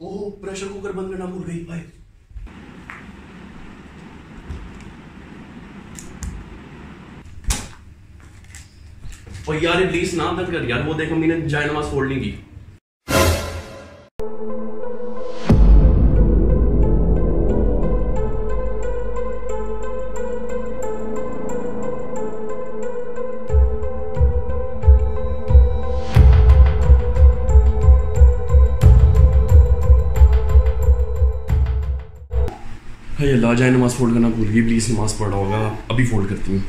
ओह pressure cooker बंद करना भूल गई। भाई और यार प्लीज़ ना बंद कर यार, वो देखो मैंने ने जाए नमाज़ फोल्ड नहीं की। है अल्लाह जाए नमाज़ फोल्ड करना भूल गई प्लीज़ नमाज़ पढ़ा होगा, अभी फोल्ड करती हूँ।